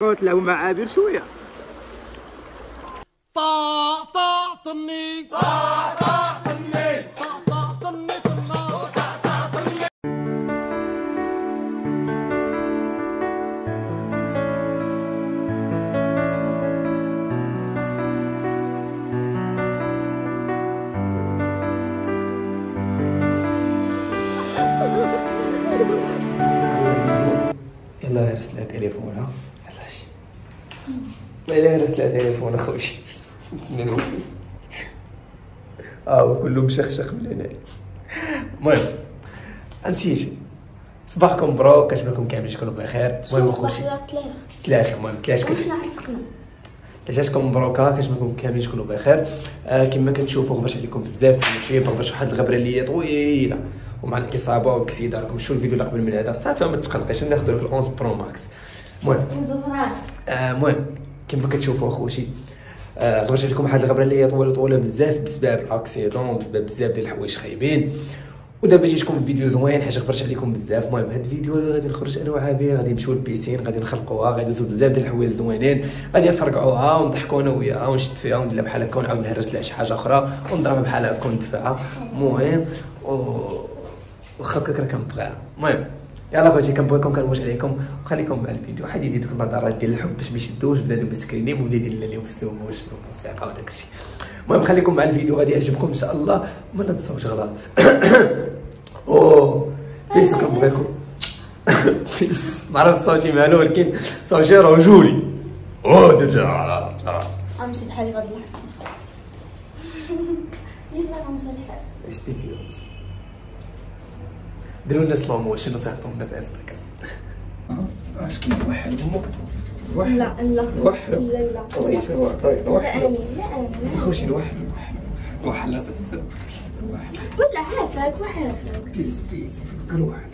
قلت له مع عابر شوية. طا طا طني. طا طا طني. طا طا طني يلا هرس لها تليفون ها يلا شي يلا هرس لها تليفون أخوي. نتسنى نوصل آه هو كله مشخشخ من هنا. المهم نسيت صباحكم مبروك كتبلكم كاملين تكونوا بخير. المهم اخوتي ثلاثة؟ ثلاثة المهم ثلاثة عتقنا ثلاثتكم مبروكة كتبلكم كاملين تكونوا بخير. آه كما كنشوفوا غبرت عليكم بزاف المشي غبرت واحد الغبرة اللي هي طويلة. ومع الإصابة والكسيدة راكم شوفوا الفيديو اللي قبل من هذا. صافي ما تقلقيش ناخذ لك ال 11 Pro Max المهم آه، المهم كما كتشوفوا أخوتي. آه غبرت عليكم واحد الغبرة اللي هي طويلة طويلة بزاف بسبب ال accident بسبب بزاف ديال الحوايج خايبين. ودابا جيتكم فيديو زوين حيت غبرت عليكم بزاف. المهم هاد الفيديو غادي نخرج أنا وعابير غادي نمشيو لل piscine غادي نخلقوها غادي ندوزو بزاف ديال الحوايج زوينين غادي نفرقعوها ونضحكوا أنا وياها ونشد فيها وندير بحال هكا ونعاود نهرس لها شي حاجة أخرى ونضربها بحال هكا وندفعها المهم و... واخا هكاك راه كنبغيها المهم. يلا خوتي كنبغيكم كنموت عليكم وخليكم مع الفيديو. واحد يدير ديك النظارات ديال الحب باش ما يشدوش بنادم مسكرينين وبدا يدير slow motion والموسيقى وداك الشيء. المهم خليكم مع الفيديو غادي يعجبكم إن شاء الله. ما نتصوش غلط أوه peace كنبغيكم ما عرفت صوتي مالو ولكن صوتي رجولي أوه درجة امشي بحالي غادي يلا امشي بحالي ديروا لنا سلو موشن وصيفطوا لنا في انستغرام اش كاين واحد. واحد. لا لا. واحد. لا لا. طيب طيب لا واحد لا خوشي الواحد واحد. واحد. لا سلسل واحد. ولا عافاك وعافاك أنا واحد.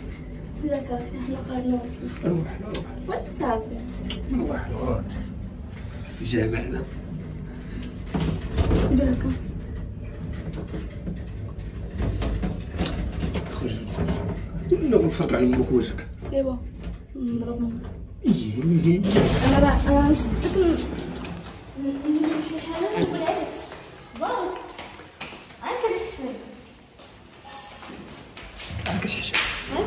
لا صافي إحنا قاعدين نوصلوا واحد واحد. ولا صافي؟ أنا واحد واحد. جمعنا ندير هكا خرج خرج نبغى نفرق على أمك وجهك إيوا نضرب نمر إيه. أنا راه أنا شدك ندير شي حاجة؟ أنا كنحسب. أنا كتحشم أنا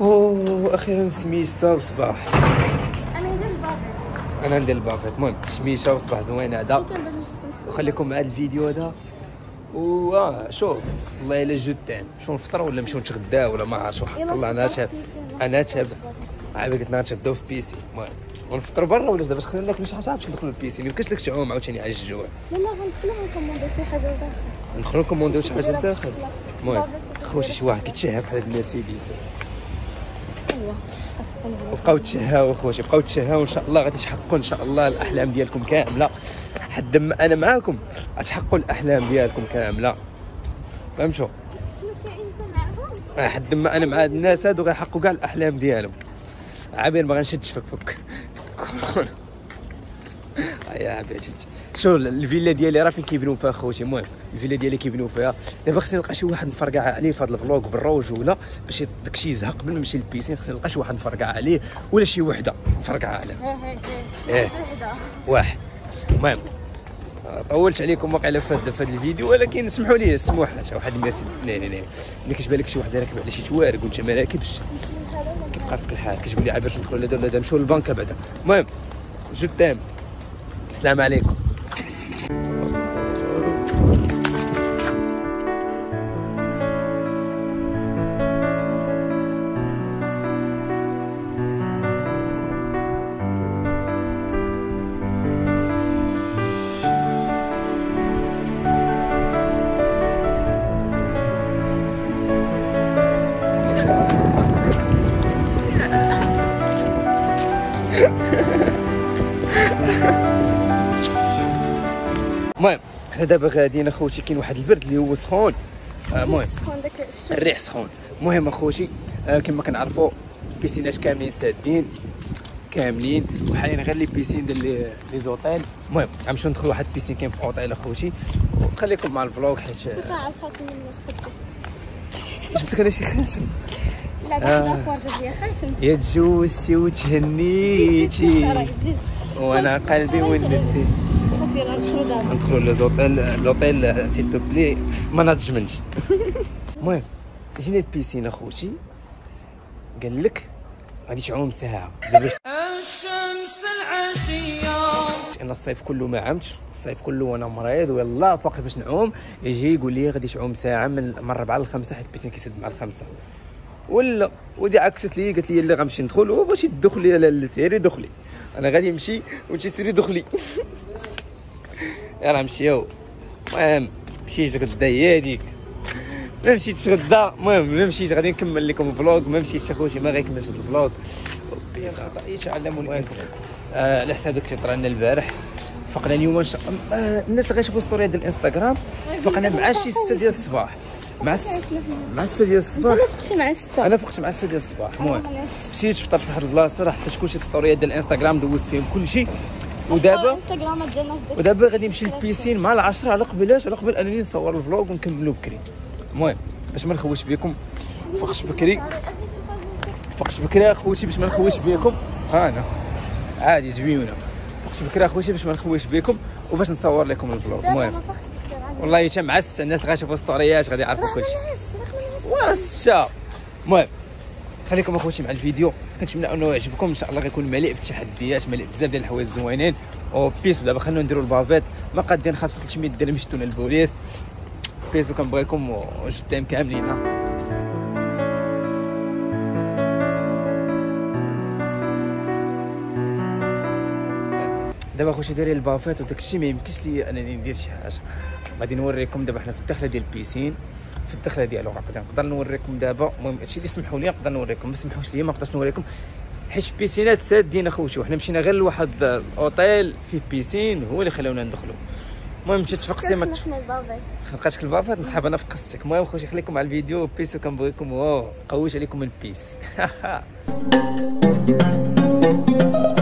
أوه أخيرا سميشه وصباح أنا ندير البافيت أنا ندير البافيت المهم سميشه وصباح زوين هذا وخليكم مع الفيديو هذا. و آه شوف والله إلا جو تام شو نفطروا ولا نمشيو نتغداو ولا ما عرفتش واحد؟ طلعنا تاب أنا تاب عاد قلت نتغداو في بيسي. المهم ونفطروا برا ولا دابا خلينا ناكلوا شي حاجة باش ندخلوا البيسي ما يمكنش لك تعوم عاوتاني على الجوع. لا لا غندخلو غنكوموندو شي حاجة لداخل. ندخلوا نكومونديو شي حاجة لداخل. المهم خوتي شي واحد كيتشهى بحال هاد المرسيدس ايوا بقاو تشهاو اخوتي بقاو تشهاو إن شاء الله غادي تحققوا إن شاء الله الأحلام ديالكم كاملة. حد ما أنا معاكم غتحققوا الأحلام ديالكم كاملة. فهمتوا؟ حد ما أنا مع هاد الناس هادو غيحققوا كاع الأحلام ديالهم. عابر ما غنشدش فك فك. كورونا يا عابر شو الفيلا ديالي راه فين كيبنوا فيها خوتي؟ المهم الفيلا ديالي كيبنوا فيها. دابا خصني نلقى شي واحد نفرقع عليه في هذا الفلوق بالرجوله باش داكشي يزهق قبل ما نمشي للبيسين خصني نلقى شي واحد نفرقع عليه ولا شي وحدة. نفرقع عليها إيه إيه إيه. إيه. وحدة. واحد. المهم طولت عليكم واقيلا في هذا في هذا الفيديو ولكن سمحوا لي السموحه واحد الناس لا لا لا ملي كتبان لك شي واحد راكب على شي توارق وانت ما راكبش كيبقى فيك الحال. كتقول لي باش ندخلوا لهذا ولا هذا نمشيو للبنكه بعدا المهم جو تام السلام عليكم. حنا دابا غاديين اخوتي كاين واحد البرد اللي هو سخون. آه، المهم الشوك الريح سخون. المهم اخوتي آه كما كنعرفوا البيسينات كاملين سادين كاملين. وحاليا غير les piscines ديال les hôtels. المهم غنمشيو ندخلوا واحد ال piscine كاين في اوطيل اخوتي. وخليكم مع ال vlog حيت سكر على الخاطر من الناس جبت لك أنا شي خاتم آه. واحدة خارجه فيها خاتم يا تجوزتي وتهنيتي. وأنا قلبي ولدي ندخلوا لوزوطيل لوطيل سيل بو بلي ما نضجمنش المهم جينا البيسين اخوتي قال لك غادي تعوم ساعه دابا الشمس العشية أنا الصيف كله ما عمتش. الصيف كله وأنا مريض ويلا باقي باش نعوم. يجي يقول لي غادي تعوم ساعة من من 4 ل 5 حيت البيسين كيسد مع الخمسة. ولا ودي عكست لي قالت لي يلا غنمشي ندخل. وبغيتي تدخلي لا لا سيري دخلي. أنا غادي نمشي وانت سيري دخلي. يلا نمشيو المهم مشيت غدا هي هذيك ما مشيتش غدا المهم ما مشيت غادي نكمل لكم ال vlog ما مشيتش أخوتي ما غيكملش عطا يتعلموا الانسان على حساب داك اللي طرا لنا البارح. فقنا اليوم إن شاء آه الناس اللي غيشوفوا story ديال الإنستغرام فقنا مع شي 6 ديال الصباح. مع الس- مع 6 ديال الصباح. أنا فقتي مع السته أنا فقت مع 6 ديال الصباح. المهم مشيت فطرت في واحد البلاصة راه حطيت كلشي في ستوريات ديال الإنستغرام دوزت فيهم كلشي ودابا؟ ودابا غادي نمشي للبيسين مع العشرة على قبلاش على قبل أنني نصور الفلوق ونكملو بكري. المهم باش ما نخوش بكم فقش بكري. فقش بكري أخوتي باش ما نخوش بكم ها أنا. عادي زويونه فقش بكري أخوتي باش ما نخوش بكم وباش نصور لكم ال vlog المهم. والله حتى معس الناس اللي غيشوفوا ستوريات غادي يعرفوا كلشي. واسا. المهم. خليكم اخوتي مع الفيديو. كنتمنى انه يعجبكم. ان شاء الله غيكون مليء بالتحديات مليء بزاف ديال الحوايج زوينين و peace دابا خلينا نديروا ال bavette. ما قادين خاص 300 درهم يشتونا البوليس peace وكنبغيكم و je t'aime كاملين. دابا اخوتي دايرين البافيت وداك الشيء ما يمكنش لي انني ندير شي حاجة. غادي نوريكم دابا حنا في الدخله ديال البيسين. في الدخله ديالو غادي نقدر نوريكم دابا. المهم هادشي اللي سمحوا لي نقدر نوريكم. ما سمحوش لي ما نقدرش نوريكم. حيت البيسينات سادين اخوتي وحنا مشينا غير لواحد الاوتيل فيه بيسين هو اللي خلاونا ندخلوا المهم مشيت تفقسي ما خلقاتك البافات نصحاب أنا فقستك المهم خوتي خليكم على الفيديو. بيس وكنبغيكم واو قويت عليكم البيس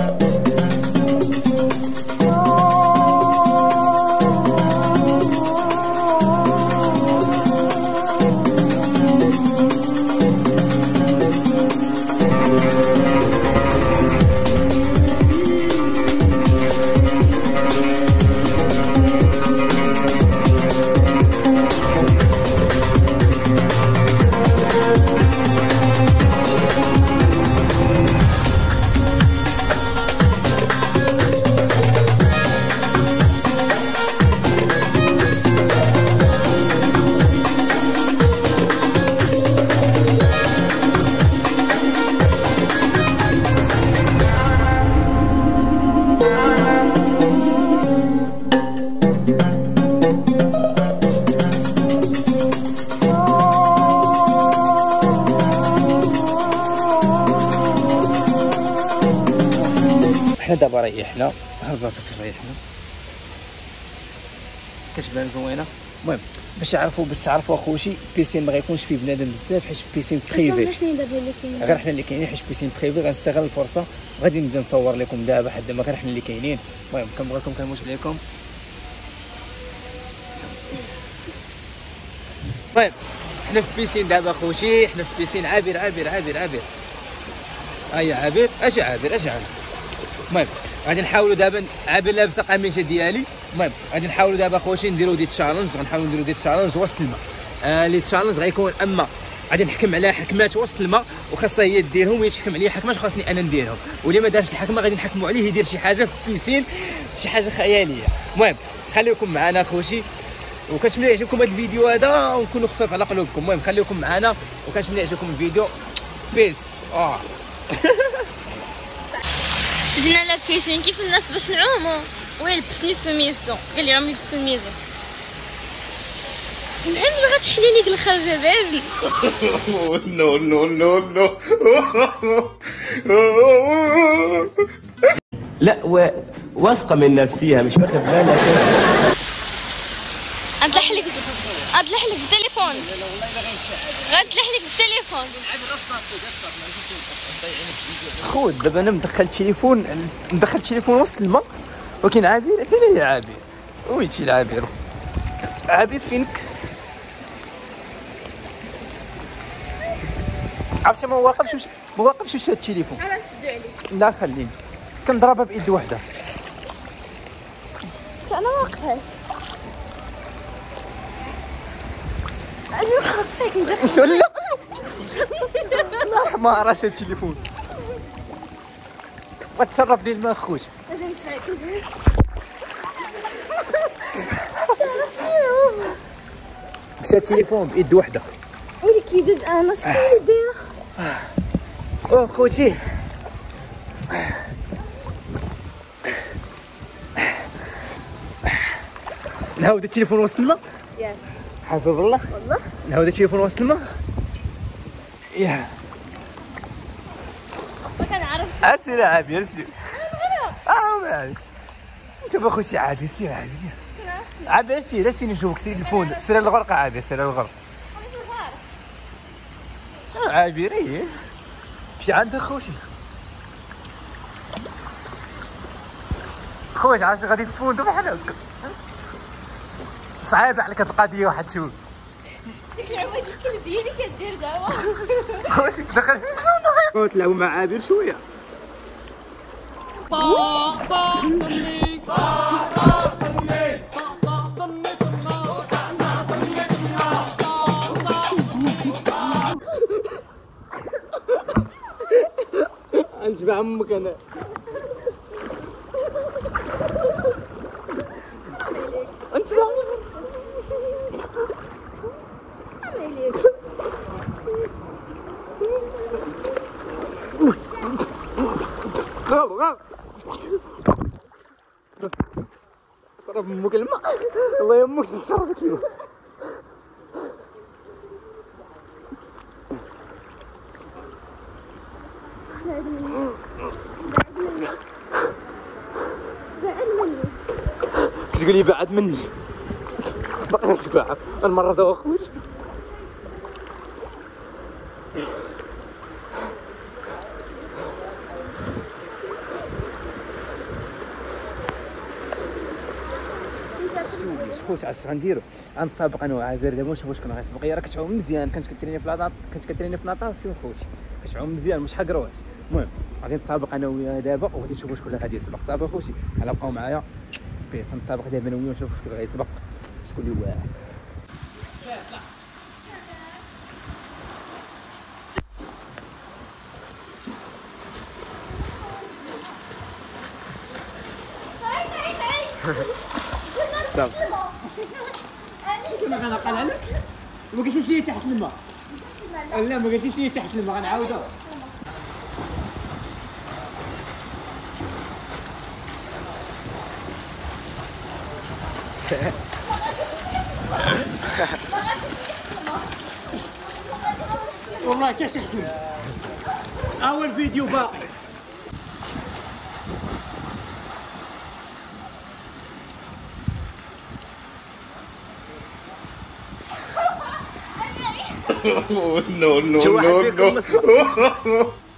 ريحنا ها البلاصه فين ريحنا كتبان زوينة. المهم باش يعرفوا باش تعرفوا اخوتي piscine ما غيكونش فيه بنادم بزاف حيت piscine privée غير حنا اللي كاينين حيت piscine privée غنستغل الفرصة. غادي نبدا نصور لكم دابا حد ما غير حنا اللي كاينين. المهم كنبغيكم كنموت عليكم. المهم حنا في piscine دابا اخوتي حنا في piscine عابر عابر عابر عابر. هيا عابر اش عابر اش عابر. المهم غادي نحاولوا دابا عابر لابسه قميصه ديالي. المهم غادي نحاولوا دابا اخوتي نديروا des challenges غنحاولوا نديروا des challenges وسط الماء. آه les challenges غيكون أما غادي نحكم على حكمات وسط الماء وخاصها هي ديرهم وهي تحكم عليا حكمات وخاصني أنا نديرهم. واللي ما دارش الحكمة غادي نحكموا عليه يدير شي حاجة في piscine شي حاجة خيالية. المهم خليكم معنا اخوتي وكنتمنى يعجبكم هذا الفيديو هذا ونكونوا خفاف على قلوبكم. المهم خليكم معنا وكنتمنى يعجبكم الفيديو. بيس آه. جينا لابيسين كيف الناس باش نعومو ويلبسني سميتو قال لي عمي لبس سميتو نعم غتحلي ليك الخرجه بابي. لا و... واثقة من نفسها مش واخد بالها. غتلح لك غتلح لك بالتليفون غتلح لك بالتليفون خود دابا أنا مدخل تليفون مدخل تليفون وسط الماء ولكن عابر فين هي عابر. ويتي العابر؟ عابر فينك؟ عرفتي ما واقفش وش- ما واقفش وش التليفون؟ أنا نشدو عليك. لا خليني. كنضربها بإيد وحدة. أنا ما نوقف فيك ندخل لا لا حمار اش هاد التليفون وتصرف لي الماء نتفاك مشى التليفون بإيد وحدة. ويلي كيدوز أنا شكون اللي دايره أوه خوتي. نهاود التليفون وسط الماء. حافظ بالله والله. نهاود التليفون وسط الماء. ياه اسير عابي اسير آه ما عليك. أنت باخو شي عابي سير عابي عابي سير سير نشوفك سير الفون. سير الغرقة عابي سير الغرق شنو عابي ريه مشي عندك خوشي خوش عاش غادي تفوندو بحال هكا. صعيبة عليك هاد القضية واحد شوف. ديك العواد الكلب هي اللي كدير دابا خوش دخل. فيه تلعبوا مع عابر شوية. طاق طاق طني طني انشبع أمك أنا. أمك الماء الله يمك تصرفك الماء تقول لي بعد مني. باقي نتبع المرة ذا خوت عش غنديرو غنتسابق أنا وعابر دابا واش كنا غنسبق يا راك كتعوم مزيان. كنت كتريني في لاطا كنت كتريني في ناطاسيون خوتي كتعوم مزيان مش حق رواش المهم غادي نتسابق أنا وياه دابا وغادي نشوف شكون اللي غادي يسبق. صافي خوتي على بقاو معايا. بيس نتسابق دابا أنا وياه نشوف شكون اللي غيسبق شكون اللي واعر صافي. أنا غنقلها لك ما قلتيش لي تحت الماء. لا ما قلتيش لي تحت الماء. غنعاودها والله تحت الماء أول فيديو باقي no, no, no, no.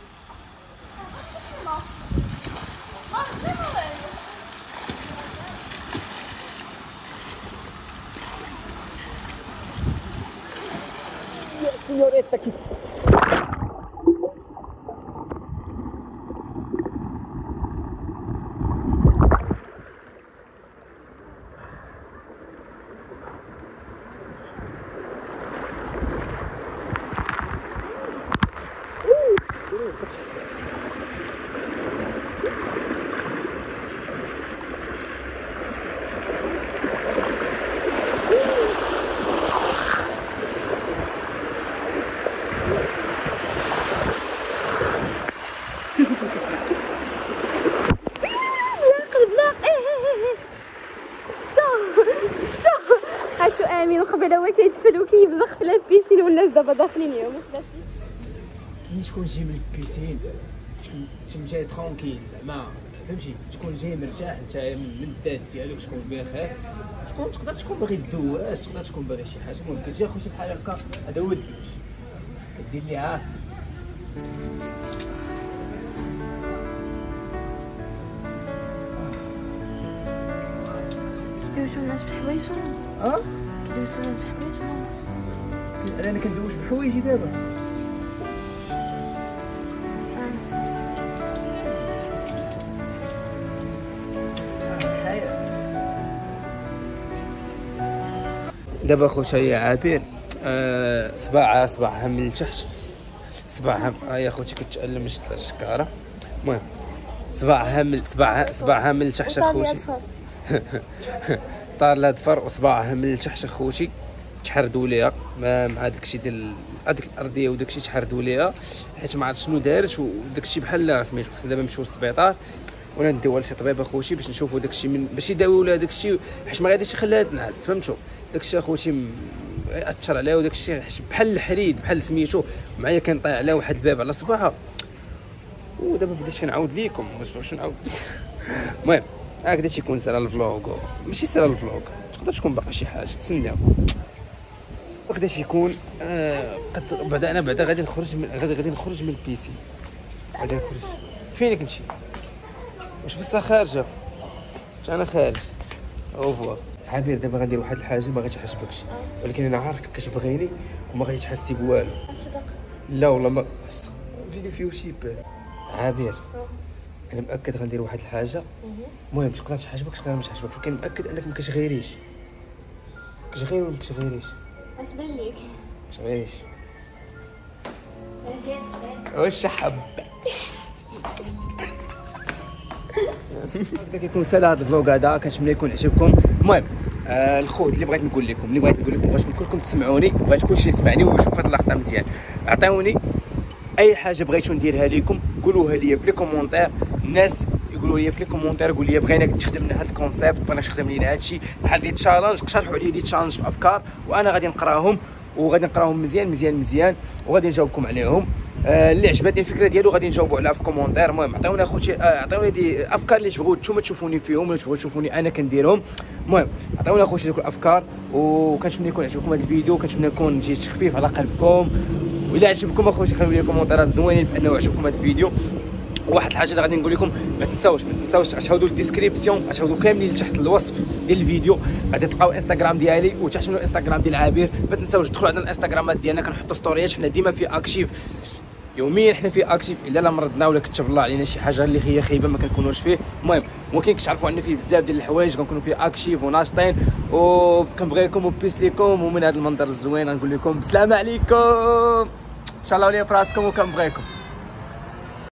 والناس دابا داخلين يوم كاين شكون جاي من البيتين شكون جاي ترونكيل زعما. فهمتي؟ تكون جاي مرتاح انت من من الذات ديالك تكون بخير شكون تقدر تكون باغي دوز تقدر تكون باغي شي حاجة. المهم كتجي خوتي بحال هكا هذا هو الدوز. كدير ليها كيدوزو الناس بحوايجهم. آه كيدوزو الناس بحوايجهم. أنا كندوش بحوايجي دابا. دابا خوتي عابير أه صباعها صباعها من التحت صباعها ها آه، يا خوتي كتعلم شت الشكارة. المهم صباعها من صباعها صباعها من التحت اخوتي طار لها ظفر وصباعها من التحت اخوتي تحردوا ليها مع داكشي ديال هذيك الأرضية وداكشي تحردوا ليها حيت ما عرفت شنو دارت وداكشي بحال سميتو خصنا دابا نمشيو للسبيطار. ولا نديوها لشي طبيب اخوتي باش نشوفوا داكشي من باش يداويو لها داكشي حيت ما غاديش يخليها تنعس فهمتوا داكشي اخوتي أثر عليها وداكشي بحال الحريد بحال سميتو معايا كان طايح عليها واحد الباب على صباعها ودابا بديت كنعاود ليكم باش نعاود. المهم هكذا تيكون سالا الفلوغ. ماشي سالا الفلوغ تقدر تكون باقي شي حاجة تسناو وكذا تيكون آه قد بعدا أنا بعدا غادي نخرج من غادي غادي نخرج من البيسي. غادي نخرج. فينك نمشي؟ واش بصح خارجة؟ أنا خارج؟ اوفوا عابر دابا غندير واحد الحاجة ما غاديش تحسبكش ولكن أنا عارفك كتبغيني وما غادي تحسي بوالو. لا والله ما الفيديو فيه شي يبان. عابر. أنا مأكد غندير واحد الحاجة. المهم تقدر تحجبك تقدر ما تحجبكش ولكن مأكد أنك ما كتغيريش كتغير ولا ما كتغيريش اش بان ليك ما كتغيريش واش حب؟ هكذا كيكون سهل هذا الفلوق هذا كنتمنى يكون عجبكم. المهم آه الخوت اللي بغيت نقول لكم اللي بغيت نقول لكم بغيت كلكم تسمعوني بغيت كلشي يسمعني ويشوف هذه اللقطة مزيان. عطيوني أي حاجة بغيتو نديرها لكم قولوها لي في les commentaires. الناس يقولوا لي في les commentaires يقول لي بغيناك تخدم لنا هذا ال concept بغيناك تخدم لنا هذا الشيء بحال des challenges اقترحوا عليا des challenges في أفكار وأنا غادي نقراهم وغادي نقراهم مزيان مزيان مزيان وغادي نجاوبكم عليهم. آه اللي عجبتني الفكرة ديالو غادي نجاوبوا عليها في commentaire. المهم عطيونا اخوتي آه، عطيونا des أفكار اللي تبغوا نتوما تشوفوني فيهم ولا تبغوا تشوفوني أنا كنديرهم. المهم عطيونا اخوتي دوك الأفكار وكنتمنى يكون عجبكم هذا الفيديو كنتمنى يكون جيت خفيف على قلبكم. وإلا عجبكم أخوتي خليو لي كومونتيرات زوينين بأنه عجبكم هذا الفيديو. واحد الحاجة اللي غادي نقول لكم ما تنساوش ما تنساوش تشاهدوا ال description تشاهدوا كاملين تحت الوصف ديال الفيديو. غادي تلقاو انستغرام ديالي وتحت منو انستغرام ديال عابر. ما تنساوش تدخلوا عندنا الانستغرامات ديالنا كنحطوا ستوريات حنا ديما في actif يوميا حنا في actif إلا لا مرضنا ولا كتب الله علينا شي حاجة اللي هي خايبة ما كنكونوش فيه. المهم ولكن كتعرفوا عندنا فيه بزاف ديال الحوايج كنكونوا فيه اكتيف وناشطين. وكنبغيكم وبيس ليكم ومن هذا المنظر الزوين غنقول لكم بسلام عليكم. إن شاء الله وليا براسكم وكنبغيكم.